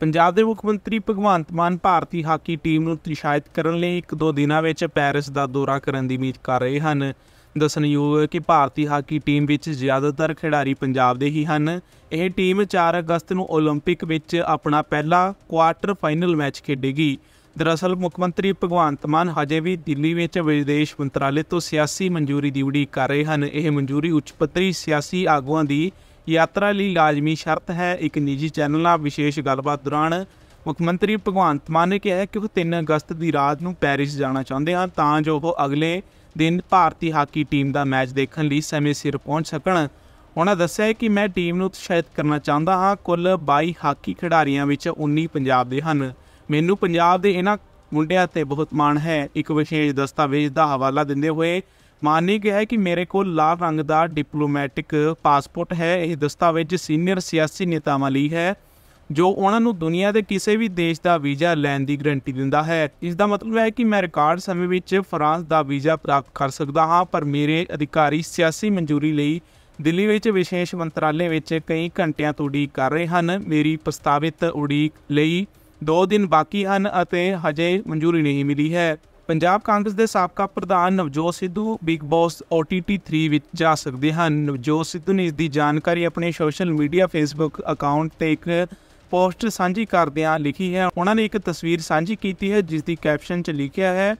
ਪੰਜਾਬ ਦੇ ਮੁੱਖ ਮੰਤਰੀ ਭਗਵੰਤ ਮਾਨ ਭਾਰਤੀ ਹਾਕੀ ਟੀਮ ਨੂੰ ਉਤਸ਼ਾਹਿਤ ਕਰਨ ਲਈ ਇੱਕ ਦੋ ਦਿਨਾਂ ਵਿੱਚ ਪੈਰਿਸ ਦਾ ਦੌਰਾ ਕਰਨ ਦੀ ਉਮੀਦ ਕਰ ਰਹੇ ਹਨ ਦੱਸਣਯੋਗ ਹੈ ਕਿ ਭਾਰਤੀ ਹਾਕੀ ਟੀਮ ਵਿੱਚ ਜ਼ਿਆਦਾਤਰ ਖਿਡਾਰੀ ਪੰਜਾਬ ਦੇ ਹੀ ਹਨ ਇਹ ਟੀਮ 4 ਅਗਸਤ ਨੂੰ 올림픽 ਵਿੱਚ ਆਪਣਾ ਪਹਿਲਾ ਕੁਆਰਟਰ ਫਾਈਨਲ ਮੈਚ ਖੇਡੇਗੀ ਦਰਅਸਲ ਮੁੱਖ ਮੰਤਰੀ ਭਗਵੰਤ ਮਾਨ ਹਜੇ ਵੀ ਦਿੱਲੀ ਵਿੱਚ ਵਿਦੇਸ਼ ਮੰਤਰਾਲੇ ਤੋਂ ਸਿਆਸੀ ਮਨਜ਼ੂਰੀ ਦੀ ਉਡੀਕ ਕਰ ਰਹੇ ਹਨ ਇਹ ਮਨਜ਼ੂਰੀ ਉੱਚ ਪੱਧਰੀ ਸਿਆਸੀ ਆਗੂਆਂ ਦੀ ਯਾਤਰਾ ਲਈ ਲਾਜ਼ਮੀ ਸ਼ਰਤ ਹੈ। ਇੱਕ ਨਿੱਜੀ ਚੈਨਲ ਨਾਲ ਵਿਸ਼ੇਸ਼ ਗੱਲਬਾਤ ਦੌਰਾਨ ਮੁੱਖ ਮੰਤਰੀ ਭਗਵੰਤ ਮਾਨ ਨੇ ਕਿਹਾ ਕਿ ਉਹ 3 ਅਗਸਤ ਦੀ ਰਾਤ ਨੂੰ ਪੈਰਿਸ ਜਾਣਾ ਚਾਹੁੰਦੇ ਹਨ, ਤਾਂ ਜੋ ਉਹ ਅਗਲੇ ਦਿਨ ਭਾਰਤੀ ਹਾਕੀ ਟੀਮ ਦਾ ਮੈਚ ਦੇਖਣ ਲਈ ਸਮੇਂ ਸਿਰ ਪਹੁੰਚ ਸਕਣ। ਉਹਨਾਂ ਦੱਸਿਆ ਕਿ ਮੈਂ ਟੀਮ ਨੂੰ ਉਤਸ਼ਾਹਿਤ ਕਰਨਾ ਚਾਹੁੰਦਾ ਹਾਂ। ਕੁੱਲ 22 ਹਾਕੀ ਖਿਡਾਰੀਆਂ ਵਿੱਚ 19 ਪੰਜਾਬ ਦੇ ਹਨ। ਮੈਨੂੰ ਪੰਜਾਬ ਦੇ ਇਹਨਾਂ ਮੁੰਡਿਆਂ ਤੇ ਬਹੁਤ ਮਾਣ ਹੈ। ਇੱਕ ਵਿਸ਼ੇਸ਼ ਦਸਤਾਵੇਜ਼ ਦਾ ਹਵਾਲਾ ਦਿੰਦੇ ਹੋਏ ਮਾਨੀ ਗਿਆ ਕਿਹਾ ਕਿ ਮੇਰੇ ਕੋਲ ਲਾਲ ਰੰਗ ਦਾ ਡਿਪਲੋਮੈਟਿਕ ਪਾਸਪੋਰਟ ਹੈ, ਇਹ ਦਸਤਾਵੇਜ਼ ਸੀਨੀਅਰ ਸਿਆਸੀ ਨੇਤਾਵਾਂ ਲਈ ਹੈ, ਜੋ ਉਹਨਾਂ ਨੂੰ ਦੁਨੀਆ ਦੇ ਕਿਸੇ ਵੀ ਦੇਸ਼ ਦਾ ਵੀਜ਼ਾ ਲੈਣ ਦੀ ਗਰੰਟੀ ਦਿੰਦਾ ਹੈ। ਇਸ ਦਾ ਮਤਲਬ ਹੈ ਕਿ ਮੈਂ ਰਿਕਾਰਡ ਸਮੇਂ ਵਿੱਚ ਫਰਾਂਸ ਦਾ ਵੀਜ਼ਾ ਪ੍ਰਾਪਤ ਕਰ ਸਕਦਾ ਹਾਂ, ਪਰ ਮੇਰੇ ਅਧਿਕਾਰੀ ਸਿਆਸੀ ਮਨਜ਼ੂਰੀ ਲਈ ਦਿੱਲੀ ਵਿੱਚ ਵਿਸ਼ੇਸ਼ ਮੰਤਰਾਲੇ ਵਿੱਚ ਕਈ ਘੰਟਿਆਂ ਤੋਂ ਉਡੀਕ ਕਰ ਰਹੇ ਹਨ। ਮੇਰੀ ਪ੍ਰਸਤਾਵਿਤ ਉਡੀਕ ਲਈ 2 ਦਿਨ ਬਾਕੀ ਹਨ ਅਤੇ ਹਜੇ ਮਨਜ਼ੂਰੀ ਨਹੀਂ ਮਿਲੀ ਹੈ। ਪੰਜਾਬ ਕਾਂਗਰਸ ਦੇ ਸਾਬਕਾ ਪ੍ਰਧਾਨ Navjot Sidhu, Bigg Boss OTT 3 ਵਿੱਚ ਜਾ ਸਕਦੇ ਹਨ। ਨਵਜੋਤ ਸਿੱਧੂ ਨੇ ਇਸ ਦੀ ਜਾਣਕਾਰੀ ਆਪਣੇ ਸੋਸ਼ਲ ਮੀਡੀਆ, ਫੇਸਬੁੱਕ ਅਕਾਊਂਟ ਤੇ ਇੱਕ ਪੋਸਟ ਸਾਂਝੀ ਕਰਦਿਆਂ ਲਿਖੀ ਹੈ। ਉਹਨਾਂ ਨੇ ਇੱਕ ਤਸਵੀਰ ਸਾਂਝੀ ਕੀਤੀ ਹੈ, ਜਿਸ ਦੀ ਕੈਪਸ਼ਨ 'ਚ ਲਿਖਿਆ ਹੈ,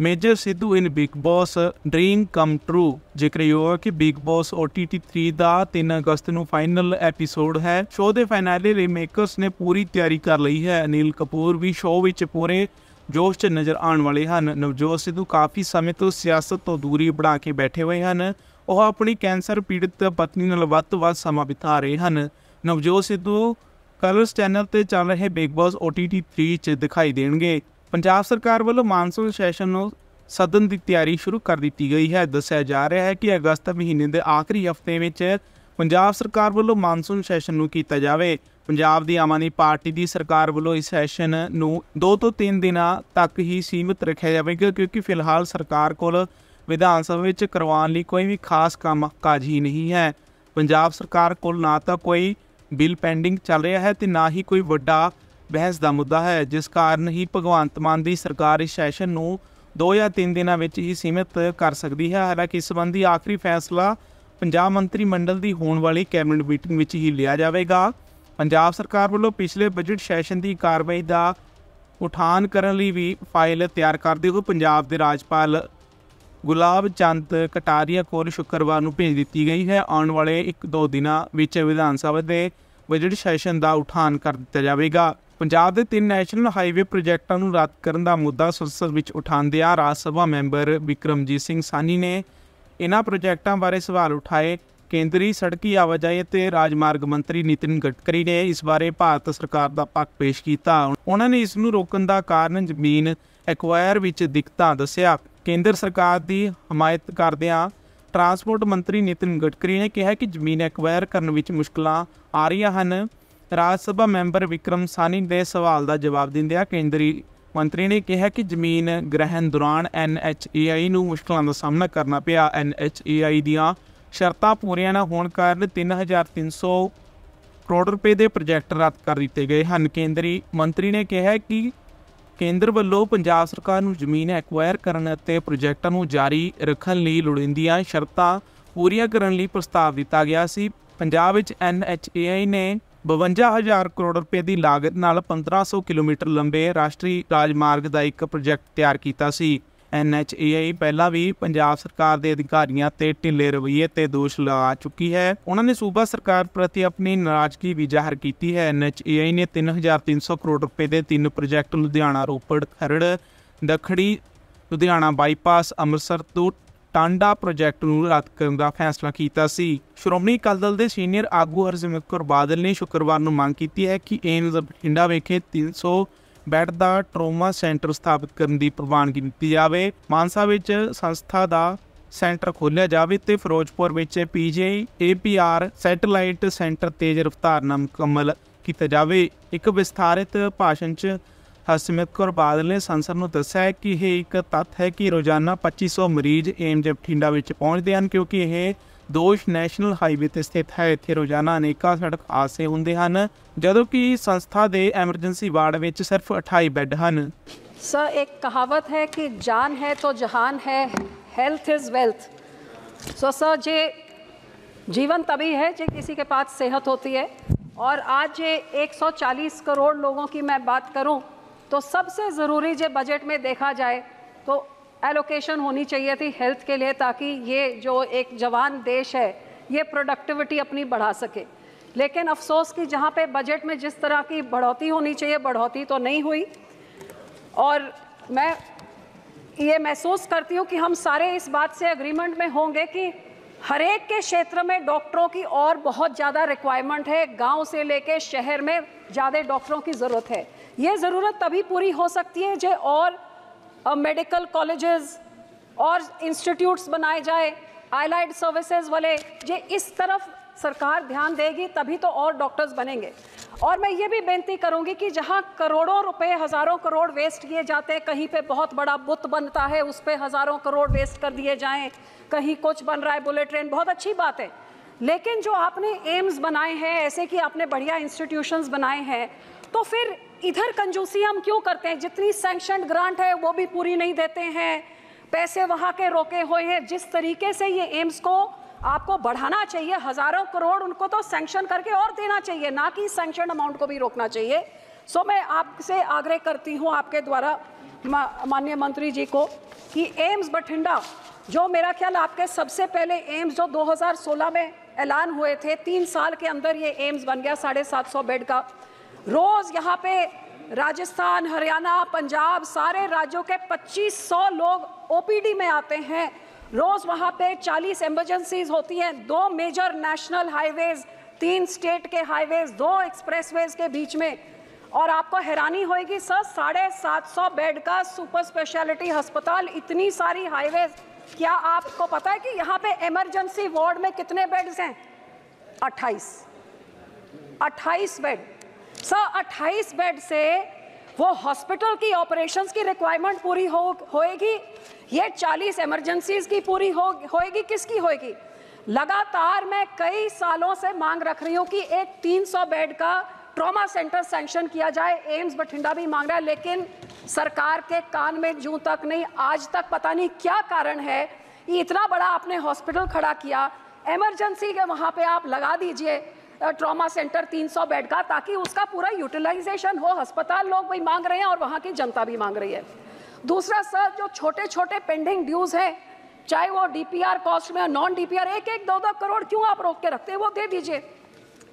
major Sidhu in Bigg Boss, dream come true. ਜ਼ਿਕਰਯੋਗ ਹੈ ਕਿ ਬਿਗ ਬੌਸ OTT 3 ਦਾ 3 ਅਗਸਤ ਨੂੰ ਫਾਈਨਲ ਐਪੀਸੋਡ ਹੈ, ਸ਼ੋਅ ਦੇ ਫਾਈਨਲੇ ਲਈ ਮੇਕਰਸ ਨੇ ਪੂਰੀ ਤਿਆਰੀ ਕਰ ਲਈ ਹੈ। ਅਨਿਲ ਕਪੂਰ ਵੀ ਸ਼ੋਅ ਵਿੱਚ ਪੂਰੇ ਜੋਸ਼ 'ਚ ਨਜ਼ਰ ਆਉਣ ਵਾਲੇ ਹਨ। ਨਵਜੋਤ ਸਿੱਧੂ ਕਾਫੀ ਸਮੇਂ ਤੋਂ ਸਿਆਸਤ ਤੋਂ ਦੂਰੀ ਬਣਾ ਕੇ ਬੈਠੇ ਹੋਏ ਹਨ। ਉਹ ਆਪਣੀ ਕੈਂਸਰ ਪੀੜਤ ਪਤਨੀ ਨਾਲ ਵੱਧ ਤੋਂ ਵੱਧ ਸਮਾਂ ਬਿਤਾ ਰਹੇ ਹਨ। ਨਵਜੋਤ ਸਿੱਧੂ ਕਲਰਸ ਚੈਨਲ ਤੇ ਚੱਲ ਰਹੇ ਬਿਗ ਬੌਸ OTT 3 'ਚ ਦਿਖਾਈ ਦੇਣਗੇ। ਪੰਜਾਬ ਸਰਕਾਰ ਵੱਲੋਂ ਮਾਨਸੂਨ ਸੈਸ਼ਨ ਨੂੰ ਸਦਨ ਦੀ ਤਿਆਰੀ ਸ਼ੁਰੂ ਕਰ ਦਿੱਤੀ ਗਈ ਹੈ। ਦੱਸਿਆ ਜਾ ਰਿਹਾ ਹੈ ਕਿ ਅਗਸਤ ਮਹੀਨੇ ਦੇ ਆਖਰੀ ਹਫ਼ਤੇ ਵਿੱਚ ਪੰਜਾਬ ਸਰਕਾਰ ਵੱਲੋਂ ਮਾਨਸੂਨ ਸੈਸ਼ਨ ਨੂੰ ਕੀਤਾ ਜਾਵੇ। ਪੰਜਾਬ ਦੀ ਆਮ ਆਦਮੀ ਪਾਰਟੀ ਦੀ ਸਰਕਾਰ ਵੱਲੋਂ ਇਸ ਸੈਸ਼ਨ ਨੂੰ 2 ਤੋਂ 3 ਦਿਨਾਂ ਤੱਕ ਹੀ ਸੀਮਿਤ ਰੱਖਿਆ ਜਾਵੇਗਾ, ਕਿਉਂਕਿ ਫਿਲਹਾਲ ਸਰਕਾਰ ਕੋਲ ਵਿਧਾਨ ਸਭਾ ਵਿੱਚ ਕਰਵਾਉਣ ਲਈ ਕੋਈ ਵੀ ਖਾਸ ਕੰਮ ਕਾਜ ਹੀ ਨਹੀਂ ਹੈ। ਪੰਜਾਬ ਸਰਕਾਰ ਕੋਲ ਨਾ ਤਾਂ ਕੋਈ ਬਿੱਲ ਪੈਂਡਿੰਗ ਚੱਲ ਰਿਹਾ ਹੈ ਤੇ ਨਾ ਹੀ ਕੋਈ ਵੱਡਾ ਬਹਿਸ ਦਾ ਮੁੱਦਾ ਹੈ। ਜਿਸ ਕਾਰਨ ਹੀ ਭਗਵੰਤ ਮਾਨ ਦੀ ਸਰਕਾਰ ਇਸ ਸੈਸ਼ਨ ਨੂੰ 2 ਜਾਂ 3 ਦਿਨਾਂ ਵਿੱਚ ਹੀ ਸੀਮਿਤ ਕਰ ਸਕਦੀ ਹੈ। ਹਾਲਾਂਕਿ ਇਸ ਸੰਬੰਧੀ ਆਖਰੀ ਫੈਸਲਾ ਪੰਜਾਬ ਮੰਤਰੀ ਮੰਡਲ ਦੀ ਹੋਣ ਵਾਲੀ ਕੈਬਨਿਟ ਮੀਟਿੰਗ ਵਿੱਚ ਹੀ ਲਿਆ ਜਾਵੇਗਾ। ਪੰਜਾਬ ਸਰਕਾਰ ਵੱਲੋਂ ਪਿਛਲੇ ਬਜਟ ਸੈਸ਼ਨ ਦੀ ਕਾਰਵਾਈ ਦਾ ਉਠਾਨ ਕਰਨ ਲਈ ਵੀ ਫਾਈਲ ਤਿਆਰ ਕਰਦੇ ਹੋਏ ਪੰਜਾਬ ਦੇ ਰਾਜਪਾਲ ਗੁਲਾਬ ਚੰਦ ਕਟਾਰੀਆ ਕੋਲ ਸ਼ੁੱਕਰਵਾਰ ਨੂੰ ਭੇਜ ਦਿੱਤੀ ਗਈ ਹੈ। ਆਉਣ ਵਾਲੇ 1-2 ਦਿਨਾਂ ਵਿੱਚ ਵਿਧਾਨ ਸਭਾ ਦੇ ਬਜਟ ਸੈਸ਼ਨ ਦਾ ਉਠਾਨ ਕਰ ਦਿੱਤਾ ਜਾਵੇਗਾ। ਪੰਜਾਬ ਦੇ ਤਿੰਨ ਨੈਸ਼ਨਲ ਹਾਈਵੇ ਪ੍ਰੋਜੈਕਟਾਂ ਨੂੰ ਰੱਦ ਕਰਨ ਦਾ ਮੁੱਦਾ ਸੰਸਦ ਵਿੱਚ ਉਠਾਉਂਦਿਆਂ ਰਾਜ ਸਭਾ ਮੈਂਬਰ ਵਿਕਰਮਜੀਤ ਸਿੰਘ ਸਾਨੀ ਨੇ ਇਹਨਾਂ ਪ੍ਰੋਜੈਕਟਾਂ ਬਾਰੇ ਸਵਾਲ ਉਠਾਏ। ਕੇਂਦਰੀ ਸੜਕੀ ਆਵਾਜਾਈ ਅਤੇ ਰਾਜਮਾਰਗ ਮੰਤਰੀ ਨਿਤਿਨ ਗਡਕਰੀ ਨੇ ਇਸ ਬਾਰੇ ਭਾਰਤ ਸਰਕਾਰ ਦਾ ਪੱਖ ਪੇਸ਼ ਕੀਤਾ। ਉਹਨਾਂ ਨੇ ਇਸ ਨੂੰ ਰੋਕਣ ਦਾ ਕਾਰਨ ਜ਼ਮੀਨ ਐਕਵਾਇਰ ਵਿੱਚ ਦਿੱਕਤਾਂ ਦੱਸਿਆ। ਕੇਂਦਰ ਸਰਕਾਰ ਦੀ ਹਮਾਇਤ ਕਰਦਿਆਂ ਟਰਾਂਸਪੋਰਟ ਮੰਤਰੀ ਨਿਤਿਨ ਗਡਕਰੀ ਨੇ ਕਿਹਾ ਕਿ ਜ਼ਮੀਨ ਐਕਵਾਇਰ ਕਰਨ ਵਿੱਚ ਮੁਸ਼ਕਲਾਂ ਆ ਰਹੀਆਂ ਹਨ। ਰਾਜ ਸਭਾ ਮੈਂਬਰ ਵਿਕਰਮ ਸਾਨੀ ਦੇ ਸਵਾਲ ਦਾ ਜਵਾਬ ਦਿੰਦਿਆਂ ਕੇਂਦਰੀ ਮੰਤਰੀ ਨੇ ਕਿਹਾ ਕਿ ਜ਼ਮੀਨ ਗ੍ਰਹਿਣ ਦੌਰਾਨ NHAI ਨੂੰ ਮੁਸ਼ਕਲਾਂ ਦਾ ਸਾਹਮਣਾ ਕਰਨਾ ਪਿਆ। NHAI ਦੀਆਂ ਸ਼ਰਤਾਂ ਪੂਰੀਆਂ ਨਾ ਹੋਣ ਕਾਰਨ 3300 ਕਰੋੜ ਰੁਪਏ ਦੇ ਪ੍ਰੋਜੈਕਟ ਰੱਦ ਕਰ ਦਿੱਤੇ ਗਏ ਹਨ। ਕੇਂਦਰੀ ਮੰਤਰੀ ਨੇ ਕਿਹਾ ਕਿ ਕੇਂਦਰ ਵੱਲੋਂ ਪੰਜਾਬ ਸਰਕਾਰ ਨੂੰ ਜ਼ਮੀਨ ਐਕਵਾਇਰ ਕਰਨ ਅਤੇ ਪ੍ਰੋਜੈਕਟਾਂ ਨੂੰ ਜਾਰੀ ਰੱਖਣ ਲਈ ਲੋੜੀਂਦੀਆਂ ਸ਼ਰਤਾਂ ਪੂਰੀਆਂ ਕਰਨ ਲਈ ਪ੍ਰਸਤਾਵ ਦਿੱਤਾ ਗਿਆ ਸੀ। ਪੰਜਾਬ ਵਿੱਚ NHAI ਨੇ 52000 ਕਰੋੜ ਰੁਪਏ ਦੀ ਲਾਗਤ ਨਾਲ 1500 ਕਿਲੋਮੀਟਰ ਲੰਬੇ ਰਾਸ਼ਟਰੀ ਰਾਜਮਾਰਗ ਦਾ ਇੱਕ ਪ੍ਰੋਜੈਕਟ ਤਿਆਰ ਕੀਤਾ ਸੀ। NHAI ਪਹਿਲਾਂ ਵੀ ਪੰਜਾਬ ਸਰਕਾਰ ਦੇ ਅਧਿਕਾਰੀਆਂ ਤੇ ਢਿੱਲੇ ਰਵੱਈਏ ਤੇ ਦੋਸ਼ ਲਗਾ ਚੁੱਕੀ ਹੈ। ਉਹਨਾਂ ਨੇ ਸੂਬਾ ਸਰਕਾਰ ਪ੍ਰਤੀ ਆਪਣੀ ਨਾਰਾਜ਼ਗੀ ਵੀ ਜ਼ਾਹਰ ਕੀਤੀ ਹੈ। NHAI ਨੇ 3300 ਕਰੋੜ ਰੁਪਏ ਦੇ ਤਿੰਨ ਪ੍ਰੋਜੈਕਟ ਲੁਧਿਆਣਾ, ਰੋਪੜ, ਖਰੜ, ਦੱਖਣੀ, ਲੁਧਿਆਣਾ ਬਾਈਪਾਸ, ਅੰਮ੍ਰਿਤਸਰ ਤੋਂ ਟਾਂਡਾ ਪ੍ਰੋਜੈਕਟ ਨੂੰ ਰੱਦ ਕਰਨ ਦਾ ਫੈਸਲਾ ਕੀਤਾ ਸੀ। ਸ਼੍ਰੋਮਣੀ ਅਕਾਲੀ ਦਲ ਦੇ ਸੀਨੀਅਰ ਆਗੂ ਹਰਸਿਮਰਤ ਕੌਰ ਬਾਦਲ ਨੇ ਸ਼ੁੱਕਰਵਾਰ ਨੂੰ ਮੰਗ ਕੀਤੀ ਹੈ ਕਿ ਏਮਜ਼ ਬਠਿੰਡਾ ਵਿਖੇ 300 ਬੈੱਡ ਦਾ ਟਰੋਮਾ ਸੈਂਟਰ ਸਥਾਪਿਤ ਕਰਨ ਦੀ ਪ੍ਰਵਾਨਗੀ ਦਿੱਤੀ ਜਾਵੇ। ਮਾਨਸਾ ਵਿੱਚ ਸੰਸਥਾ ਦਾ ਸੈਂਟਰ ਖੋਲ੍ਹਿਆ ਜਾਵੇ ਤੇ ਫਿਰੋਜ਼ਪੁਰ ਵਿੱਚ ਪੀਜੀ, ਏਪੀਆਰ ਸੈਟੇਲਾਈਟ ਸੈਂਟਰ ਤੇਜ਼ ਰਫ਼ਤਾਰ ਨਾਲ ਮੁਕੰਮਲ ਕੀਤਾ ਜਾਵੇ। ਇੱਕ ਵਿਸਥਾਰਿਤ ਭਾਸ਼ਣ 'ਚ ਹਰਸਿਮਰਤ ਕੌਰ ਬਾਦਲ ਨੇ ਸੰਸਦ ਨੂੰ ਦੱਸਿਆ ਕਿ ਇਹ ਇੱਕ ਤੱਥ ਹੈ ਕਿ ਰੋਜ਼ਾਨਾ 2500 ਮਰੀਜ਼ ਏਮਜ਼ ਬਠਿੰਡਾ ਵਿੱਚ ਪਹੁੰਚਦੇ ਹਨ, ਕਿਉਂਕਿ ਇਹ ਦੋਸ਼ ਨੈਸ਼ਨਲ ਹਾਈਵੇ ਤੇ ਸਥਿਤ ਹੈ ਇੱਥੇ ਰੋਜ਼ਾਨਾ ਅਨੇਕਾਂ ਸੜਕ ਹਾਦਸੇ ਹੁੰਦੇ ਹਨ ਜਦੋਂ ਕਿ ਸੰਸਥਾ ਦੇ ਐਮਰਜੈਂਸੀ ਵਾਰਡ ਵਿੱਚ ਸਿਰਫ 28 ਬੈੱਡ ਹਨ सर एक कहावत है कि जान है तो जहान है health is wealth so sir जे जीवन तभी है जे किसी के पास सेहत होती है और आज ये 140 करोड़ लोगों की मैं बात करूं तो सबसे ज़रूरी जो बजट में देखा जाए तो एलोकेशन होनी चाहिए थी हेल्थ के लिए ताकि ये जो एक जवान देश है, ये प्रोडक्टिविटी अपनी बढ़ा सके। लेकिन अफसोस कि जहाँ पे बजट में जिस तरह की बढ़ोतरी होनी चाहिए, बढ़ोतरी तो नहीं हुई। और मैं ये महसूस करती हूँ कि हम सारे इस बात से अग्रीमेंट में होंगे कि हर एक के क्षेत्र में डॉक्टरों की और बहुत ज़्यादा रिक्वायरमेंट है। गाँव से लेके शहर में ज़्यादा डॉक्टरों की ज़रूरत है। ये ज़रूरत तभी पूरी हो सकती है जो और मेडिकल कॉलेजेस और इंस्टीट्यूट्स बनाए जाए आईलाइड सर्विसेज़ वाले, ये इस तरफ़ सरकार ध्यान देगी, तभी तो और डॉक्टर्स बनेंगे। और मैं ये भी बेनती करूँगी कि जहाँ करोड़ों रुपए, हज़ारों करोड़ वेस्ट किए जाते हैं, कहीं पे बहुत बड़ा बुत बनता है, उस पर हज़ारों करोड़ वेस्ट कर दिए जाएँ, कहीं कुछ बन रहा है बुलेट ट्रेन बहुत अच्छी बात है। लेकिन जो आपने एम्स बनाए हैं, ऐसे कि आपने बढ़िया इंस्टीट्यूशंस बनाए हैं तो फिर इधर कंजूसी हम क्यों करते हैं? जितनी सैंक्शन ग्रांट है, वो भी पूरी नहीं देते हैं। पैसे वहाँ के रोके हुए हैं। जिस तरीके से ये एम्स को, आपको बढ़ाना चाहिए, हज़ारों करोड़ उनको तो सैंक्शन करके और देना चाहिए, ना कि सैंक्शन अमाउंट को भी रोकना चाहिए। सो मैं आपसे आग्रह करती हूँ आपके द्वारा माननीय मंत्री जी को, कि एम्स बठिंडा, जो मेरा ख्याल आपके सबसे पहले एम्स जो 2016 में ऐलान हुए थे, तीन साल के अंदर ये एम्स बन गया, साढ़े सात सौ बेड का। रोज़ यहाँ पे राजस्थान, हरियाणा, पंजाब सारे राज्यों के 2500 लोग ओपीडी में आते हैं। रोज़ वहाँ पे 40 एमरजेंसीज होती हैं, दो मेजर नेशनल हाईवेज तीन स्टेट के हाईवेज दो एक्सप्रेसवेज के बीच में। और आपको हैरानी होगी सर, साढ़े सात सौ बेड का सुपर स्पेशलिटी अस्पताल, इतनी सारी हाईवेज क्या आपको पता है कि यहाँ पे इमरजेंसी वार्ड में कितने बेड्स हैं? 28 28 बेड सर 28 बेड से वो हॉस्पिटल की ऑपरेशंस की रिक्वायरमेंट पूरी हो, होएगी? ये 40 इमरजेंसीज की पूरी हो, होएगी? किसकी होएगी? लगातार मैं कई सालों से मांग रख रही हूँ कि एक 300 बेड का ट्रॉमा सेंटर सैंक्शन किया जाए। एम्स बठिंडा भी मांग रहा है, लेकिन सरकार के कान में जूं तक नहीं, आज तक पता नहीं क्या कारण है। ये इतना बड़ा आपने हॉस्पिटल खड़ा किया। एमरजेंसी के वहाँ पे आप लगा दीजिए। ट्रॉमा सेंटर 300 बेड का ताकि उसका पूरा यूटिलाइजेशन हो। अस्पताल लोग भी मांग रहे हैं और वहाँ की जनता भी मांग रही है। दूसरा सर, जो छोटे छोटे पेंडिंग ड्यूज हैं, चाहे वो डीपीआर कॉस्ट में नॉन डीपीआर एक एक दो दो करोड़ क्यों आप रोक के रखते हैं, वो दे दीजिए।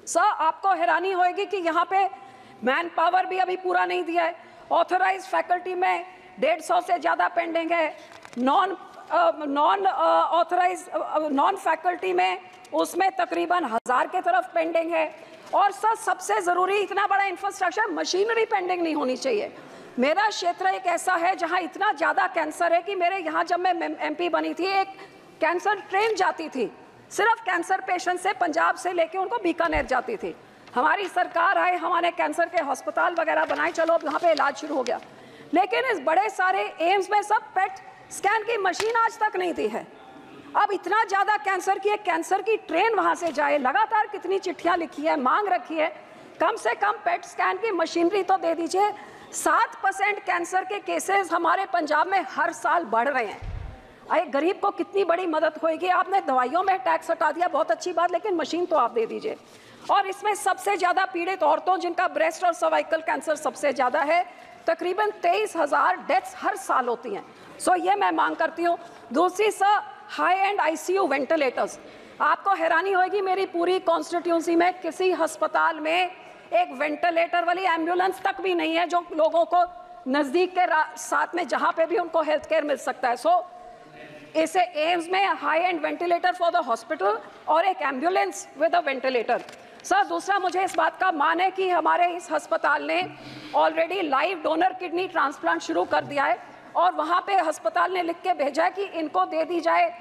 सर, आपको हैरानी होगी कि यहाँ पे मैन पावर भी अभी पूरा नहीं दिया है। ऑथराइज फैकल्टी में डेढ़ सौ से ज़्यादा पेंडिंग है। Non non authorize non faculty में उसमें तकरीबन हज़ार के तरफ़ पेंडिंग है। और सर, सबसे ज़रूरी इतना बड़ा इंफ्रास्ट्रक्चर मशीनरी पेंडिंग नहीं होनी चाहिए। मेरा क्षेत्र एक ऐसा है जहाँ इतना ज़्यादा कैंसर है कि मेरे यहाँ जब मैं एमपी बनी थी, एक कैंसर ट्रेन जाती थी। सिर्फ़ कैंसर पेशेंट से पंजाब से लेके उनको बीकानेर जाती थी। हमारी सरकार आए, हमारे कैंसर के अस्पताल वगैरह बनाए, चलो वहाँ पे इलाज शुरू हो गया। लेकिन इस बड़े सारे एम्स में सब पेट स्कैन की मशीन आज तक नहीं दी है। अब इतना ज़्यादा कैंसर की एक कैंसर की ट्रेन वहाँ से जाए, लगातार कितनी चिट्ठियाँ लिखी है, मांग रखी है, कम से कम पेट स्कैन की मशीनरी तो दे दीजिए। सात परसेंट कैंसर के केसेस हमारे पंजाब में हर साल बढ़ रहे हैं। अरे, गरीब को कितनी बड़ी मदद होगी आपने दवाइयों में टैक्स हटा दिया, बहुत अच्छी बात, लेकिन मशीन तो आप दे दीजिए। और इसमें सबसे ज़्यादा पीड़ित औरतों, जिनका ब्रेस्ट और सर्वाइकल कैंसर सबसे ज़्यादा है तकरीबन तेईस हज़ार डेथ्स हर साल होती हैं। सो ये मैं मांग करती हूँ दूसरी sir high end ICU ventilators आपको हैरानी होगी मेरी पूरी कॉन्स्टिट्यूंसी में किसी अस्पताल में एक वेंटिलेटर वाली एंबुलेंस तक भी नहीं है जो लोगों को नज़दीक के साथ में जहाँ पे भी उनको हेल्थ केयर मिल सकता है। सो so, इसे एम्स में high end ventilator for the hospital और एक ambulance with a ventilator sir दूसरा मुझे इस बात का मान है कि हमारे इस अस्पताल ने already live donor kidney transplant शुरू कर दिया है और वहाँ पे अस्पताल ने लिख के भेजा है कि इनको दे दी जाए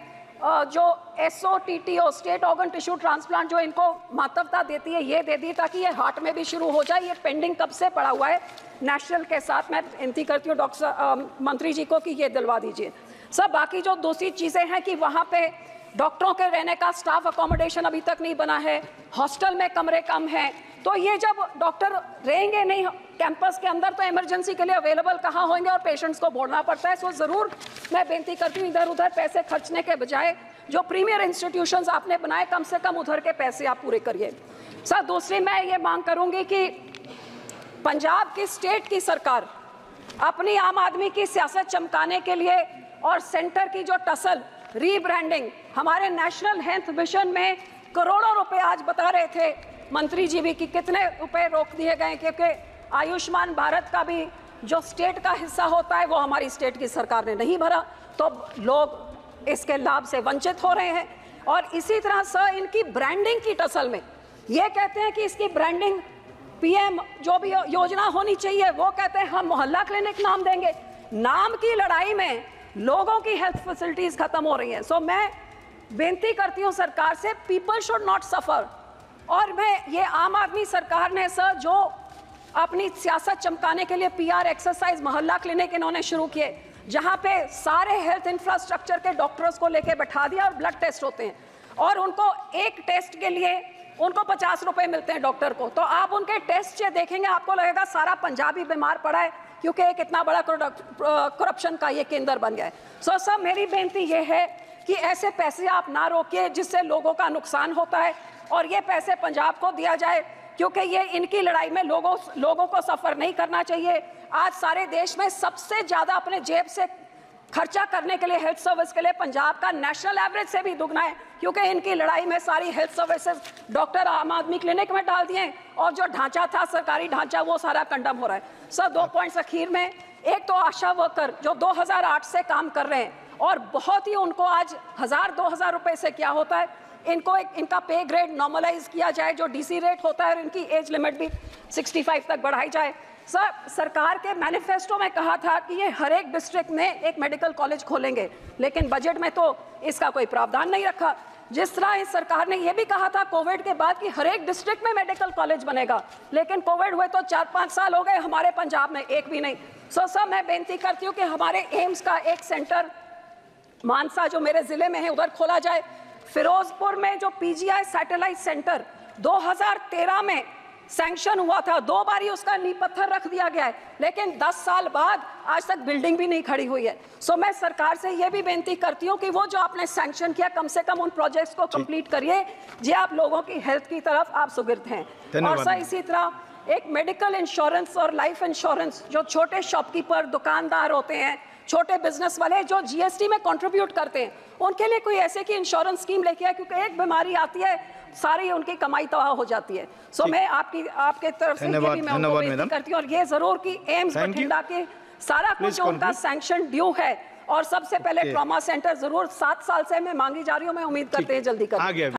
जो S O T T O state organ tissue transplant जो इनको मातवता देती है, ये दे दी ताकि ये हार्ट में भी शुरू हो जाए। ये पेंडिंग कब से पड़ा हुआ है? नेशनल के साथ मैं विनती करती हूँ डॉक्टर मंत्री जी को कि ये दिलवा दीजिए। सब बाकी जो दूसरी चीज़ें हैं कि वहाँ पे डॉक्टरों के रहने का स्टाफ अकोमोडेशन अभी तक नहीं बना है हॉस्टल में कमरे कम हैं। तो ये जब डॉक्टर रहेंगे नहीं कैंपस के अंदर तो इमरजेंसी के लिए अवेलेबल कहाँ होंगे और पेशेंट्स को बोलना पड़ता है? सो ज़रूर मैं बेनती करती हूँ इधर उधर पैसे खर्चने के बजाय जो प्रीमियर इंस्टीट्यूशंस आपने बनाए, कम से कम उधर के पैसे आप पूरे करिए। सर दूसरी मैं ये मांग करूँगी कि पंजाब की स्टेट की सरकार अपनी आम आदमी की सियासत चमकाने के लिए और सेंटर की जो टसल रीब्रांडिंग हमारे नेशनल हेल्थ मिशन में करोड़ों रुपए आज बता रहे थे। मंत्री जी भी कि कितने रुपए रोक दिए गए क्योंकि आयुष्मान भारत का भी जो स्टेट का हिस्सा होता है, वो हमारी स्टेट की सरकार ने नहीं भरा। तो लोग इसके लाभ से वंचित हो रहे हैं। और इसी तरह से इनकी ब्रांडिंग की टसल में ये कहते हैं कि इसकी ब्रांडिंग पीएम जो भी योजना होनी चाहिए, वो कहते हैं, हम मोहल्ला क्लिनिक नाम देंगे। नाम की लड़ाई में लोगों की हेल्थ फैसिलिटीज़ खत्म हो रही हैं। सो मैं बेनती करती हूँ सरकार से पीपल शुड नॉट सफ़र और मैं, ये आम आदमी सरकार ने, सर, जो अपनी सियासत चमकाने के लिए पीआर एक्सरसाइज मोहल्ला क्लिनिक इन्होंने शुरू किए, जहाँ पे सारे हेल्थ इंफ्रास्ट्रक्चर के डॉक्टर्स को लेके बैठा दिया और ब्लड टेस्ट होते हैं। और उनको एक टेस्ट के लिए उनको पचास रुपए मिलते हैं डॉक्टर को। तो आप उनके टेस्ट से देखेंगे, आपको लगेगा सारा पंजाबी बीमार पड़ा है, क्योंकि एक इतना बड़ा करप्शन का ये केंद्र बन गया है। सो सब मेरी बेनती ये है कि ऐसे पैसे आप ना रोकिए, जिससे लोगों का नुकसान होता है, और ये पैसे पंजाब को दिया जाए। क्योंकि ये इनकी लड़ाई में लोगों लोगों को सफ़र नहीं करना चाहिए। आज सारे देश में सबसे ज़्यादा अपने जेब से खर्चा करने के लिए हेल्थ सर्विस के लिए पंजाब का नेशनल एवरेज से भी दुगना है, क्योंकि इनकी लड़ाई में सारी हेल्थ सर्विसेज़ डॉक्टर आम आदमी क्लिनिक में डाल दिए और जो ढांचा था, सरकारी ढांचा, वो सारा कंडम हो रहा है। सर, दो पॉइंट्स अखीर में, एक तो आशा वर्कर जो 2008 से काम कर रहे हैं और बहुत ही उनको आज हज़ार, दो हज़ार रुपये से क्या होता है इनको एक, इनका पे ग्रेड नॉर्मलाइज किया जाए, जो डीसी रेट होता है और इनकी एज लिमिट भी 65 तक बढ़ाई जाए। सर सरकार के मैनिफेस्टो में कहा था कि ये हर एक डिस्ट्रिक्ट में एक मेडिकल कॉलेज खोलेंगे, लेकिन बजट में तो इसका कोई प्रावधान नहीं रखा। जिस तरह इस सरकार ने यह भी कहा था कोविड के बाद कि हर एक डिस्ट्रिक्ट में मेडिकल कॉलेज बनेगा, लेकिन कोविड हुए तो चार पाँच साल हो गए, हमारे पंजाब में एक भी नहीं। सो सर मैं बेनती करती हूँ कि हमारे एम्स का एक सेंटर मानसा, जो मेरे ज़िले में है, उधर खोला जाए। फिरोजपुर में जो पीजीआई सैटेलाइट सेंटर 2013 में सैंक्शन हुआ था दो बार ही उसका नींव पत्थर रख दिया गया है लेकिन 10 साल बाद आज तक बिल्डिंग भी नहीं खड़ी हुई है। सो मैं सरकार से यह भी बेनती करती हूँ कि वो जो आपने सैंक्शन किया कम से कम उन प्रोजेक्ट्स को कंप्लीट करिए जो आप लोगों की हेल्थ की तरफ़ आप सुगिर्द हैं। और सर इसी तरह एक मेडिकल इंश्योरेंस और लाइफ इंश्योरेंस जो छोटे शॉपकीपर दुकानदार होते हैं छोटे बिज़नेस वाले जो जीएसटी में कंट्रीब्यूट करते हैं। उनके लिए कोई ऐसे की इंश्योरेंस स्कीम लेके आए क्योंकि एक बीमारी आती है सारी उनकी कमाई तबाह हो जाती है। सो मैं आपकी आपके तरफ़ से मैं उनको करती हूँ और ये ज़रूर की एम्स बठिंडा के सारा कुछ उनका सैंक्शन ड्यू है। और सबसे पहले ट्रॉमा सेंटर ज़रूर सात साल से मैं मांगी जा रही हूँ मैं उम्मीद करते हैं जल्दी कर।